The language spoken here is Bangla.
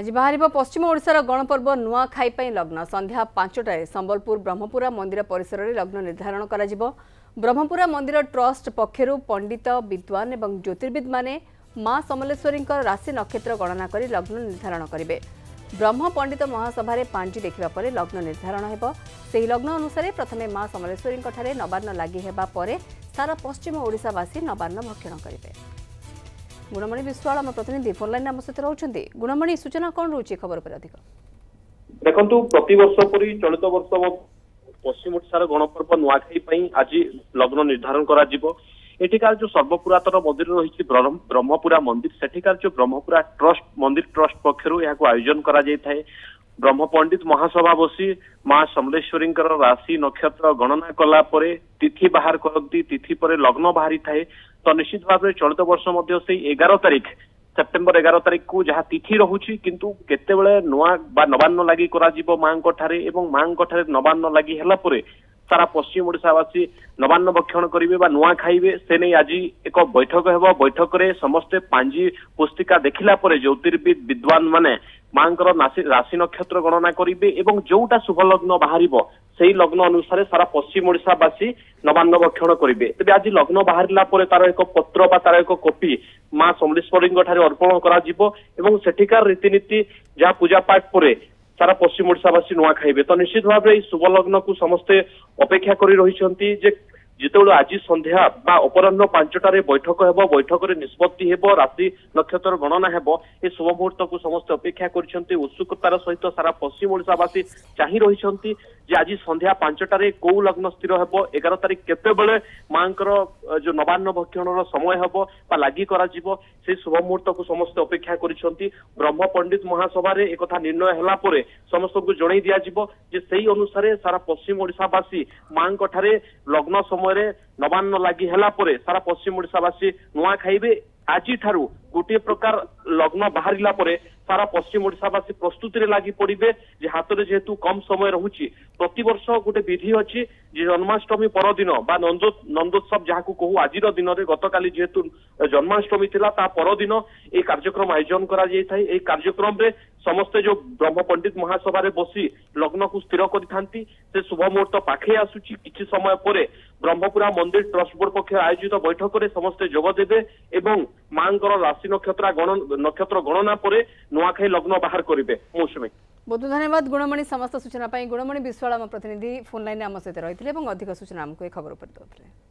ଆଜି ବାହାରିବ ପଶ୍ଚିମ ଓଡ଼ିଶାର ଗଣପର୍ବ ନୂଆଖାଇ ପାଇଁ ଲଗ୍ନ ସନ୍ଧ୍ୟା ପାଞ୍ଚଟାରେ ସମ୍ବଲପୁର ବ୍ରହ୍ମପୁରା ମନ୍ଦିର ପରିସରରେ ଲଗ୍ନ ନିର୍ଦ୍ଧାରଣ କରାଯିବ ବ୍ରହ୍ମପୁରା ମନ୍ଦିର ଟ୍ରଷ୍ଟ ପକ୍ଷରୁ ପଣ୍ଡିତ ବିଦ୍ୱାନ ଏବଂ ଜ୍ୟୋତିର୍ବିଦ୍ମାନେ ମା ସମଲେଶ୍ୱରୀଙ୍କ ରାଶି ନକ୍ଷତ୍ର ଗଣନା କରି ଲଗ୍ନ ନିର୍ଦ୍ଧାରଣ କରିବେ ବ୍ରହ୍ମ ପଣ୍ଡିତ ମହାସଭାରେ ପାଞ୍ଜି ଦେଖିବା ପରେ ଲଗ୍ନ ନିର୍ଦ୍ଧାରଣ ହେବ ସେହି ଲଗ୍ନ ଅନୁସାରେ ପ୍ରଥମେ ମା ସମଲେଶ୍ୱରୀଙ୍କଠାରେ ନବାର୍ଣ୍ଣ ଲାଗି ହେବା ପରେ ସାରା ପଶ୍ଚିମ ଓଡ଼ିଶାବାସୀ ନବାର୍ଣ୍ଣ ଭକ୍ଷଣ କରିବେ ଗୁଣମଣି ବିଶ୍ୱାଳ ଆମ ପ୍ରତିନିଧି ଫୋନ ଲାଇନ ଆମ ସହିତ ରହୁଛନ୍ତି ଗୁଣମଣି ସୂଚନା କଣ ରହୁଛି ଖବର ପରେ ଅଧିକ ଦେଖନ୍ତୁ ପ୍ରତିବର୍ଷ ପରି ଚଳିତ ବର୍ଷ ପଶ୍ଚିମ ଓଡ଼ିଶାର ଗଣପର୍ବ ନୂଆଖାଇ ପାଇଁ ଆଜି ଲଗ୍ନ ନିର୍ଦ୍ଧାରଣ କରାଯିବ ଏଠିକାର ଯୋଉ ସର୍ବପୁରାତନ ମନ୍ଦିର ରହିଛି ବ୍ରହ୍ମପୁରା ମନ୍ଦିର ସେଠିକାର ଯୋଉ ବ୍ରହ୍ମପୁରା ଟ୍ରଷ୍ଟ ମନ୍ଦିର ଟ୍ରଷ୍ଟ ପକ୍ଷରୁ ଏହାକୁ ଆୟୋଜନ କରାଯାଇଥାଏ ବ୍ରହ୍ମ ପଣ୍ଡିତ ମହାସଭା ବସି ମା ସମଲେଶ୍ୱରୀଙ୍କର ରାଶି ନକ୍ଷତ୍ର ଗଣନା କଲା ପରେ তিথি ବାହାର କରନ୍ତି ତିଥି ପରେ ଲଗ୍ନ ବାହାରିଥାଏ ତ ନିଶ୍ଚିତ ଭାବରେ ଚଳିତ ବର୍ଷ ମଧ୍ୟ ସେଇ ଏଗାର ତାରିଖ ସେପ୍ଟେମ୍ବର ଏଗାର ତାରିଖକୁ ଯାହା ତିଥି ରହୁଛି କିନ୍ତୁ କେତେବେଳେ ନୂଆ ବା ନବାନ୍ନ ଲାଗି କରାଯିବ ମାଙ୍କ ଠାରେ ଏବଂ ମାଙ୍କ ଠାରେ ନବାନ୍ନ ଲାଗି ହେଲା ପରେ ସାରା ପଶ୍ଚିମ ଓଡ଼ିଶାବାସୀ ନବାନ୍ନ ଭକ୍ଷଣ କରିବେ ବା ନୂଆ ଖାଇବେ ସେ ନେଇ ଆଜି ଏକ ବୈଠକ ହେବ ବୈଠକରେ ସମସ୍ତେ ପାଞ୍ଜି ପୁସ୍ତିକା ଦେଖିଲା ପରେ ଜ୍ୟୋତିର୍ବିଦ ବିଦ୍ୱାନ ମାନେ ମାଙ୍କର ରାଶି ନକ୍ଷତ୍ର ଗଣନା କରିବେ ଏବଂ ଯୋଉଟା ଶୁଭଲଗ୍ନ ବାହାରିବ সেই লগ্ন অনুসারে সারা পশ্চিম ওড়িশাবাসী নবান্ন ভক্ষণ করবে তবে আজ লগ্ন বাহারা পরে তার এক পত্র বা তার এক কপি মা সমলেশ্বরীঙ্ ঠারে অর্পণ করা এবং সেঠিকার রীতিনীতি যা পূজা পাঠ পরে সারা পশ্চিম ওড়িশাবাসী নূয়া খাইবে তো নিশ্চিত ভাবে এই শুভলগ্নকু সমস্তে অপেক্ষা করে রয়েছেন যে যেতবে আজ সন্ধ্যা বা অপরাহ্ন পাঁচটার বৈঠক হব বৈঠকরে নিষ্পত্তি হব রাতে নক্ষত্রর গণনা হব এই শুভ মুহূর্তকু সমস্ত অপেক্ষা করছেন উৎসুকতার সহিত সারা পশ্চিম ওড়িশাবাসী চাহি রয়েছেন যে আজ সন্ধ্যা পাঁচটার কেউ লগ্ন স্থির হব এগার তারিখ কেতবে মাঙ্কর যে নবান্ন ভক্ষণর সময় হব বা লাগি করা সেই শুভ মুহূর্তক সমস্তে অপেক্ষা করছেন ব্রহ্ম পণ্ডিত মহাসভার একথা নির্ণয় হেলা পরে সমস্ত জনাই দিয়া যে সেই অনুসারে সারা পশ্চিম ওড়িশাবাসী মাঙ্কঠারে লগ্ন সময় নবান্ন লাগি হেলা পরে সারা পশ্চিম ওড়িশাবাসী নূয়া খাইবে আজিঠারু ଗୋଟିଏ ପ୍ରକାର ଲଗ୍ନ ବାହାରିଲା ପରେ ସାରା ପଶ୍ଚିମ ଓଡିଶାବାସୀ ପ୍ରସ୍ତୁତିରେ ଲାଗି ପଡିବେ ଯେ ହାତରେ ଯେହେତୁ କମ ସମୟ ରହୁଛି ପ୍ରତିବର୍ଷ ଗୋଟେ ବିଧି ଅଛି ଯେ ଜନ୍ମାଷ୍ଟମୀ ପରଦିନ ବା ନନ୍ଦୋତ୍ସବ ଯାହାକୁ କହୁ ଆଜିର ଦିନରେ ଗତକାଲି ଯେହେତୁ ଜନ୍ମାଷ୍ଟମୀ ଥିଲା ତା ପରଦିନ ଏହି କାର୍ଯ୍ୟକ୍ରମ ଆୟୋଜନ କରାଯାଇଥାଏ ଏହି କାର୍ଯ୍ୟକ୍ରମରେ ସମସ୍ତେ ଯୋଉ ବ୍ରହ୍ମ ପଣ୍ଡିତ ମହାସଭାରେ ବସି ଲଗ୍ନକୁ ସ୍ଥିର କରିଥାନ୍ତି ସେ ଶୁଭ ମୁହୂର୍ତ୍ତ ପାଖେଇ ଆସୁଛି କିଛି ସମୟ ପରେ ବ୍ରହ୍ମପୁରା ମନ୍ଦିର ଟ୍ରଷ୍ଟ ବୋର୍ଡ ପକ୍ଷରୁ ଆୟୋଜିତ ବୈଠକରେ ସମସ୍ତେ ଯୋଗ ଦେବେ ଏବଂ ମାଙ୍କର ରାଶି ନକ୍ଷତ୍ର ନକ୍ଷତ୍ର ଗଣନା ପରେ ନୂଆଖାଇ ଲଗ୍ନ ବାହାର କରିବେ ମୌସୁମୀ ବହୁତ ଧନ୍ୟବାଦ ଗୁଣମଣି ସମସ୍ତ ସୂଚନା ପାଇଁ ଗୁଣମଣି ବିଶ୍ୱାଳ ଆମ ପ୍ରତିନିଧି ଫୋନ୍ ଲାଇନ୍ରେ ଆମ ସହିତ ରହିଥିଲେ ଏବଂ ଅଧିକ ସୂଚନା ଆମକୁ ଏ ଖବର ଉପରେ ଦେଉଥିଲେ